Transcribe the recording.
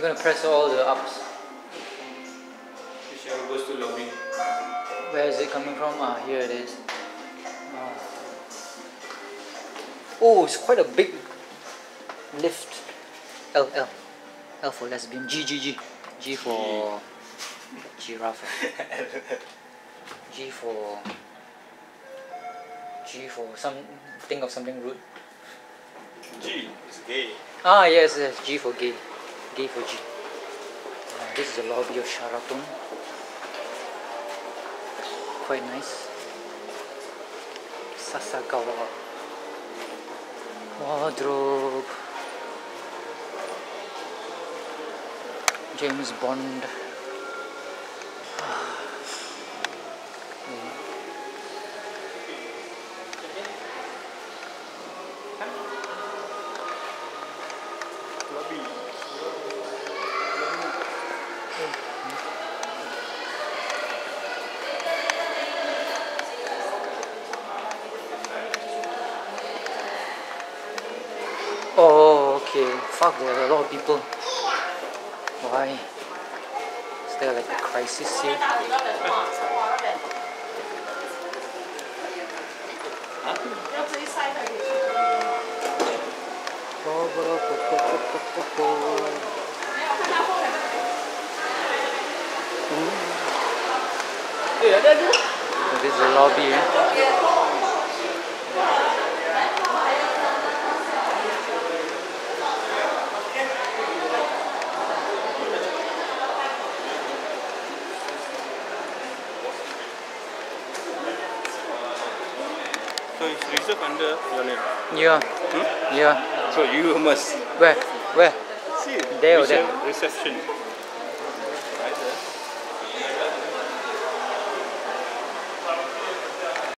You're gonna press all the ups. Arrow goes to lobby? Where is it coming from? Ah, here it is. Ah. Oh, it's quite a big lift. L, L. L for lesbian. G, G, G. G for giraffe. G for. G for some. Think of something rude. G is gay. Ah, yes, yes. G for gay. G. Ah, this is the lobby of Sheraton. Quite nice. Sasagawa. Wardrobe. James Bond. Lobby. Oh, okay. Fuck, there a lot of people. Why? Is there like a crisis here? This is the lobby. Eh? So it's reserved under your name. Yeah, Hmm? yeah. So you must Where? Where? see. There or Recep- Reception. Right there.